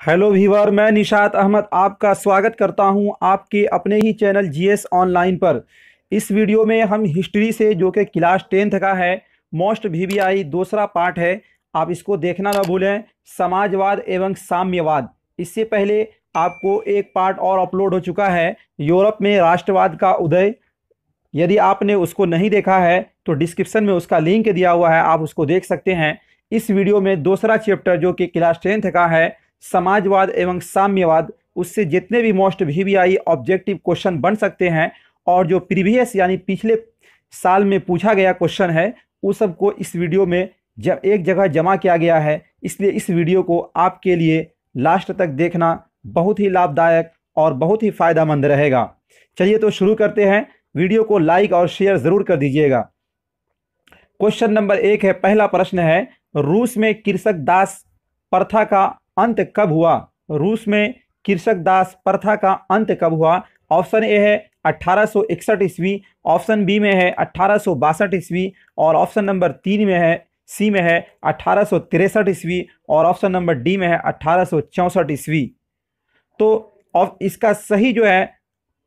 Hello viewer मैं निशात अहमद आपका स्वागत करता हूँ आपके अपने ही चैनल जीएस ऑनलाइन पर। इस वीडियो में हम हिस्ट्री से, जो कि क्लास टेंथ का है, मोस्ट वीवीआई दूसरा पार्ट है, आप इसको देखना ना भूलें, समाजवाद एवं साम्यवाद। इससे पहले आपको एक पार्ट और अपलोड हो चुका है, यूरोप में राष्ट्रवाद का उदय। यदि आपने उसको नहीं देखा है तो डिस्क्रिप्शन में उसका लिंक दिया हुआ है, आप उसको देख सकते हैं। इस वीडियो में दूसरा चैप्टर, जो कि क्लास टेंथ का है समाजवाद एवं साम्यवाद, उससे जितने भी most V V I objective question बन सकते हैं, और जो प्रीवियस यानी पिछले साल में पूछा गया क्वेश्चन है, उस सबको इस वीडियो में जब एक जगह जमा किया गया है, इसलिए इस वीडियो को आपके लिए लास्ट तक देखना बहुत ही लाभदायक और बहुत ही फ़ायदेमंद रहेगा। चलिए तो शुरू करते हैं। वीडियो को लाइक और शेयर ज़रूर कर दीजिएगा। क्वेश्चन नंबर एक है, पहला प्रश्न है, रूस में कृषक दास प्रथा का अंत कब हुआ? रूस में कृषक दास प्रथा का अंत कब हुआ? ऑप्शन ए है अट्ठारह ईस्वी, ऑप्शन बी में है अट्ठारह ईस्वी और ऑप्शन नंबर तीन में है, सी में है अट्ठारह ईस्वी और ऑप्शन नंबर डी में है अट्ठारह ईस्वी। तो इसका सही जो है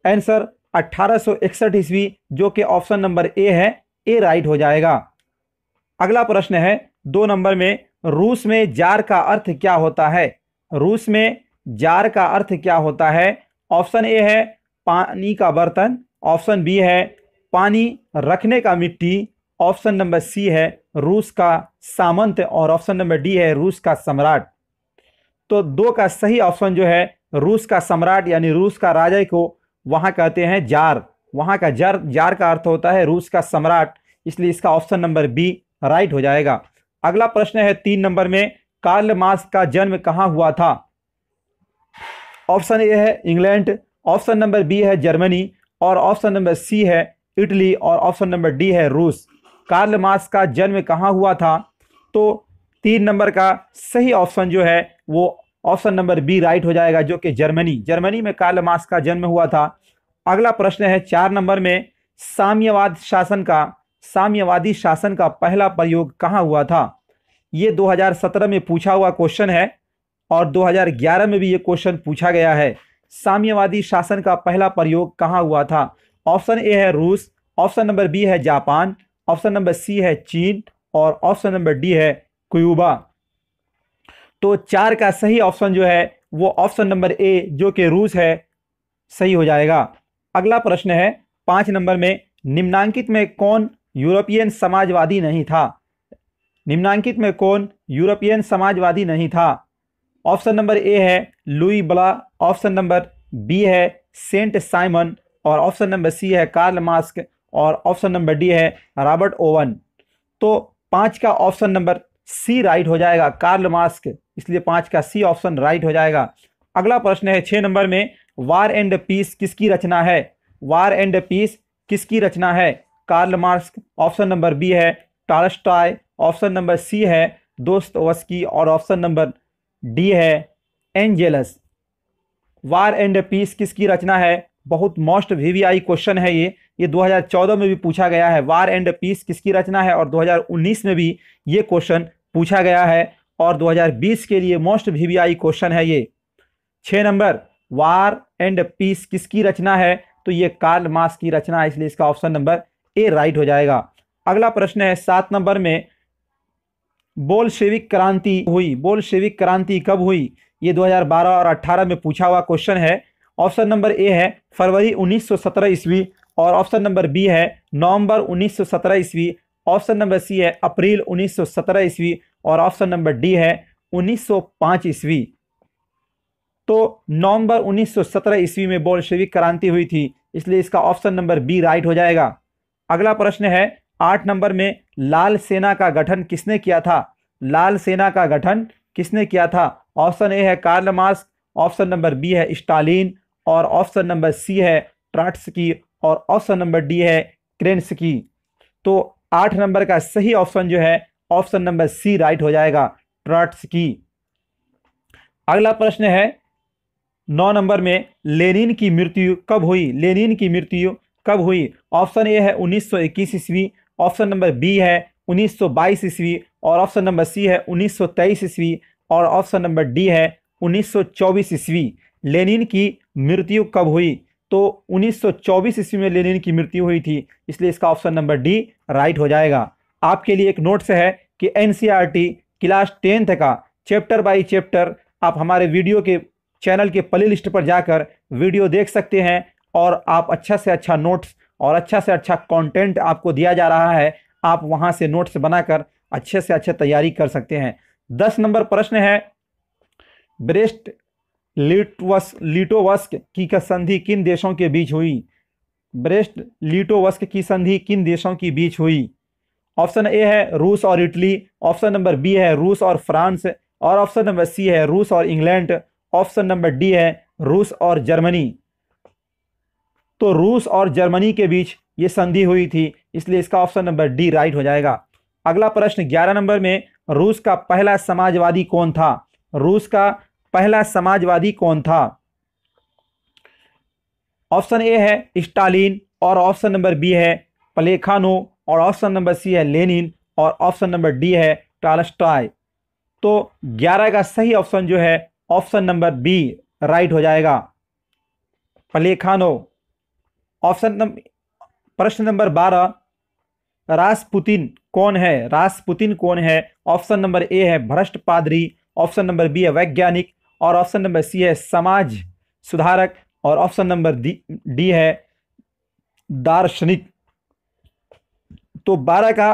आंसर अट्ठारह ईस्वी, जो कि ऑप्शन नंबर ए है, ए राइट हो जाएगा। अगला प्रश्न है, दो नंबर में रूस में जार का अर्थ क्या होता है? रूस में जार का अर्थ क्या होता है? ऑप्शन ए है पानी का बर्तन, ऑप्शन बी है पानी रखने का मिट्टी, ऑप्शन नंबर सी है रूस का सामंत और ऑप्शन नंबर डी है रूस का सम्राट। तो दो का सही ऑप्शन जो है रूस का सम्राट यानी रूस का राजा को वहाँ कहते हैं जार। वहाँ का जार जार का अर्थ होता है रूस का सम्राट, इसलिए इसका ऑप्शन नंबर बी राइट हो जाएगा। अगला प्रश्न है तीन नंबर में, कार्ल मार्क्स का जन्म कहाँ हुआ था? ऑप्शन ए है इंग्लैंड, ऑप्शन नंबर बी है जर्मनी, और ऑप्शन नंबर सी है इटली, और ऑप्शन नंबर डी है रूस। कार्ल मार्क्स का जन्म कहाँ हुआ था? तो तीन नंबर का सही ऑप्शन जो है, वो ऑप्शन नंबर बी राइट हो जाएगा, जो कि जर्मनी। जर्मनी में कार्ल मार्क्स का जन्म हुआ था। अगला प्रश्न है चार नंबर में, साम्यवाद शासन का साम्यवादी शासन का पहला प्रयोग कहाँ हुआ था? ये 2017 में पूछा हुआ क्वेश्चन है और 2011 में भी ये क्वेश्चन पूछा गया है। साम्यवादी शासन का पहला प्रयोग कहाँ हुआ था? ऑप्शन ए है रूस ऑप्शन नंबर बी है जापान ऑप्शन नंबर सी है चीन और ऑप्शन नंबर डी है क्यूबा। तो चार का सही ऑप्शन जो है, वो ऑप्शन नंबर ए जो कि रूस है, सही हो जाएगा। अगला प्रश्न है, पाँच नंबर में निम्नांकित में कौन यूरोपियन समाजवादी नहीं था। निम्नांकित में कौन यूरोपियन समाजवादी नहीं था? ऑप्शन नंबर ए है Louis Blanc, option number B है सेंट साइमन, और ऑप्शन नंबर सी है कार्ल मास्क और ऑप्शन नंबर डी है रॉबर्ट ओवन। तो पाँच का ऑप्शन नंबर सी राइट हो जाएगा कार्ल मास्क इसलिए पाँच का सी ऑप्शन राइट हो जाएगा। अगला प्रश्न है छः नंबर में वार एंड पीस किसकी रचना है? वार एंड पीस किसकी रचना है? Karl Marx option number B है टालस्टाय ऑप्शन नंबर सी है दोस्त वस्की और ऑप्शन नंबर डी है एंजेलस वार एंड पीस किसकी रचना है? बहुत मोस्ट वीवीआई क्वेश्चन है ये। ये 2014 में भी पूछा गया है वार एंड पीस किसकी रचना है? और 2019 में भी ये क्वेश्चन पूछा गया है, और 2020 के लिए मोस्ट वीवीआई क्वेश्चन है ये। छः नंबर वार एंड पीस किसकी रचना है? तो ये कार्ल मास की रचना है, इसलिए इसका ऑप्शन नंबर ए राइट हो जाएगा। अगला प्रश्न है, सात नंबर में बोल शेविक क्रांति हुई। बोल शेविक क्रांति कब हुई? ये 2012 और 18 में पूछा हुआ क्वेश्चन है। ऑप्शन नंबर ए है, फरवरी 1917 ईस्वी और ऑप्शन नंबर बी है, नवंबर 1917 ईस्वी। ऑप्शन नंबर सी है, अप्रैल 1917 ईस्वी और ऑप्शन नंबर डी है 1905 ईस्वी। तो नवंबर 1917 ईस्वी में बोल्शेविक क्रांति हुई थी, इसलिए इसका ऑप्शन नंबर बी राइट हो जाएगा। अगला प्रश्न है, आठ नंबर में लाल सेना का गठन किसने किया था? लाल सेना का गठन किसने किया था? ऑप्शन ए है Karl Marx, option number B है स्टालिन और ऑप्शन नंबर सी है ट्राट्सकी और ऑप्शन नंबर डी है क्रेंसकी तो आठ नंबर का सही ऑप्शन जो है, ऑप्शन नंबर सी राइट हो जाएगा, ट्राट्सकी। अगला प्रश्न है, नौ नंबर में लेनिन की मृत्यु कब हुई? लेनिन की मृत्यु कब हुई? ऑप्शन ए है 1921 ईस्वी, ऑप्शन नंबर बी है 1922 ईस्वी और ऑप्शन नंबर सी है 1923 ईस्वी और ऑप्शन नंबर डी है 1924 ईस्वी। लेनिन की मृत्यु कब हुई? तो 1924 ईस्वी में लेनिन की मृत्यु हुई थी, इसलिए इसका ऑप्शन नंबर डी राइट हो जाएगा। आपके लिए एक नोट्स है कि एनसीईआरटी क्लास टेंथ का चैप्टर बाय चैप्टर आप हमारे वीडियो के चैनल के प्ले लिस्ट पर जाकर वीडियो देख सकते हैं। और आप अच्छा से अच्छा नोट्स और अच्छा से अच्छा कंटेंट आपको दिया जा रहा है, आप वहाँ से नोट्स बनाकर अच्छे से अच्छे तैयारी कर सकते हैं। दस नंबर प्रश्न है, ब्रेस्ट लिटवस, लिटोवस्क की संधि किन देशों के बीच हुई? ब्रेस्ट लिटोवस्क की संधि किन देशों के बीच हुई? ऑप्शन ए है रूस और इटली, ऑप्शन नंबर बी है रूस और फ्रांस, और ऑप्शन नंबर सी है रूस और इंग्लैंड, ऑप्शन नंबर डी है रूस और जर्मनी। तो रूस और जर्मनी के बीच ये संधि हुई थी, इसलिए इसका ऑप्शन नंबर डी राइट हो जाएगा। अगला प्रश्न ग्यारह नंबर में, रूस का पहला समाजवादी कौन था? रूस का पहला समाजवादी कौन था? ऑप्शन ए है स्टालिन और ऑप्शन नंबर बी है प्लेखानो और ऑप्शन नंबर सी है लेनिन और ऑप्शन नंबर डी है टालस्टाय। तो 11 का सही ऑप्शन जो है ऑप्शन नंबर बी राइट हो जाएगा। प्लेखानो ऑप्शन नंबर प्रश्न नंबर बारह रासपुतिन कौन है? रासपुतिन कौन है? ऑप्शन नंबर ए है भ्रष्ट पादरी, ऑप्शन नंबर बी है वैज्ञानिक, और ऑप्शन नंबर सी है समाज सुधारक, और ऑप्शन नंबर डी है दार्शनिक। तो बारह का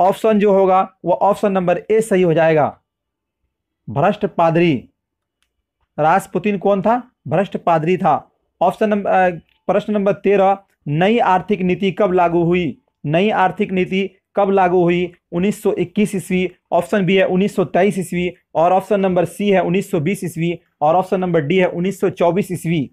ऑप्शन जो होगा, वो ऑप्शन नंबर ए सही हो जाएगा। भ्रष्ट पादरी रासपुतिन कौन था? भ्रष्ट पादरी था। ऑप्शन नंबर प्रश्न नंबर तेरह, नई आर्थिक नीति कब लागू हुई? नई आर्थिक नीति कब लागू हुई? 1921 ईस्वी, ऑप्शन बी है 1923 ईस्वी और ऑप्शन नंबर सी है 1920 ईस्वी और ऑप्शन नंबर डी है 1924 ईस्वी।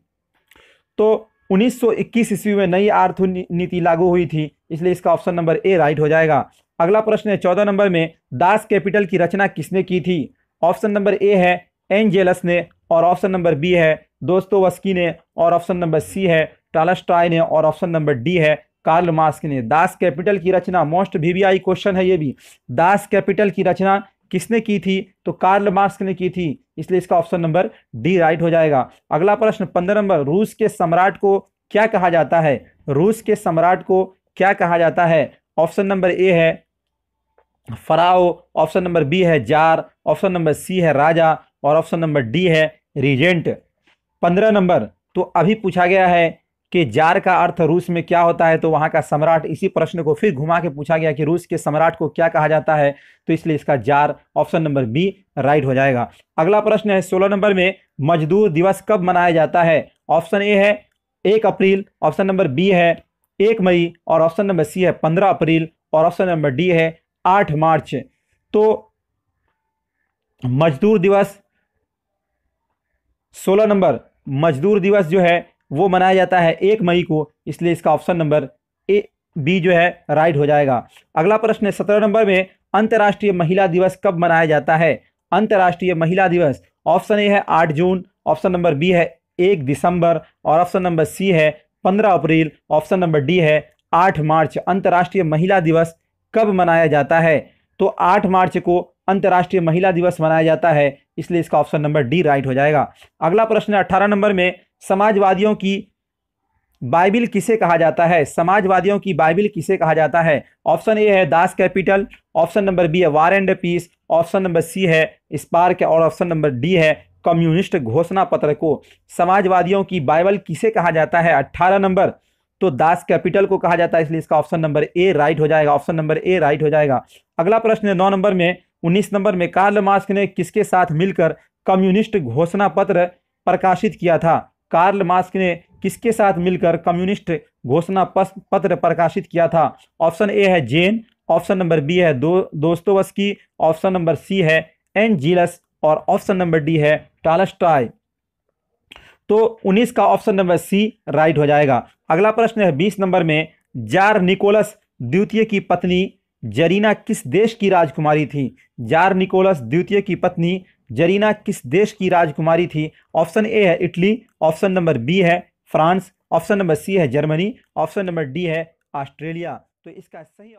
तो 1921 ईस्वी में नई आर्थिक नीति लागू हुई थी, इसलिए इसका ऑप्शन नंबर ए राइट हो जाएगा। अगला प्रश्न है, चौदह नंबर में दास कैपिटल की रचना किसने की थी? ऑप्शन नंबर ए है एंजेलस ने और ऑप्शन नंबर बी है दोस्तों वस्की ने और ऑप्शन नंबर सी है टालस्टाई ने और ऑप्शन नंबर डी है कार्ल मास्क ने दास कैपिटल की रचना, मोस्ट वीवीआई क्वेश्चन है ये भी। दास कैपिटल की रचना किसने की थी? तो कार्ल मार्क्स ने की थी, इसलिए इसका ऑप्शन नंबर डी राइट हो जाएगा। अगला प्रश्न, पंद्रह नंबर, रूस के सम्राट को क्या कहा जाता है? रूस के सम्राट को क्या कहा जाता है? ऑप्शन नंबर ए है फराओ, ऑप्शन नंबर बी है जार, ऑप्शन नंबर सी है राजा और ऑप्शन नंबर डी है रीजेंट। पंद्रह नंबर तो अभी पूछा गया है कि जार का अर्थ रूस में क्या होता है तो वहाँ का सम्राट इसी प्रश्न को फिर घुमा के पूछा गया कि रूस के सम्राट को क्या कहा जाता है तो इसलिए इसका tsar option number B right हो जाएगा। अगला प्रश्न है, सोलह नंबर में मजदूर दिवस कब मनाया जाता है? ऑप्शन ए है एक अप्रैल, ऑप्शन नंबर बी है एक मई और ऑप्शन नंबर सी है पंद्रह अप्रैल और ऑप्शन नंबर डी है आठ मार्च। तो मजदूर दिवस, सोलह नंबर मजदूर दिवस जो है वो मनाया जाता है एक मई को, इसलिए इसका ऑप्शन नंबर ए, बी जो है राइट हो जाएगा। अगला प्रश्न है, सत्रह नंबर में अंतर्राष्ट्रीय महिला दिवस कब मनाया जाता है? अंतर्राष्ट्रीय महिला दिवस ऑप्शन ए है आठ जून ऑप्शन नंबर बी है एक दिसंबर, और ऑप्शन नंबर सी है पंद्रह अप्रैल ऑप्शन नंबर डी है आठ मार्च। अंतर्राष्ट्रीय महिला दिवस कब मनाया जाता है? तो आठ मार्च को अंतर्राष्ट्रीय महिला दिवस मनाया जाता है, इसलिए इसका ऑप्शन नंबर डी राइट हो जाएगा। अगला प्रश्न है अट्ठारह नंबर में समाजवादियों की बाइबिल किसे कहा जाता है? समाजवादियों की बाइबिल किसे कहा जाता है? ऑप्शन ए है Das Kapital, option number B है War and Peace, option number C है स्पार्क और ऑप्शन नंबर डी है कम्युनिस्ट घोषणा पत्र को। समाजवादियों की बाइबल किसे कहा जाता है? अट्ठारह नंबर। तो दास कैपिटल को कहा जाता है, इसलिए इसका ऑप्शन नंबर ए राइट हो जाएगा, ऑप्शन नंबर ए राइट हो जाएगा। अगला प्रश्न है, नौ नंबर में, उन्नीस नंबर में, कार्ल मार्क्स ने किसके साथ मिलकर कम्युनिस्ट घोषणा पत्र प्रकाशित किया था? कार्ल मार्क्स ने किसके साथ मिलकर कम्युनिस्ट घोषणा पत्र प्रकाशित किया था? ऑप्शन ए है जेन, ऑप्शन नंबर बी है दो दोस्तोवस्की, ऑप्शन नंबर सी है एन जीलस और ऑप्शन नंबर डी है टालस्टाई तो 19 का ऑप्शन नंबर सी राइट हो जाएगा। अगला प्रश्न है 20 नंबर में, जार निकोलस द्वितीय की पत्नी जरीना किस देश की राजकुमारी थी? जार निकोलस द्वितीय की पत्नी जरीना किस देश की राजकुमारी थी? ऑप्शन ए है इटली, ऑप्शन नंबर बी है फ्रांस, ऑप्शन नंबर सी है जर्मनी, ऑप्शन नंबर डी है ऑस्ट्रेलिया। तो इसका सही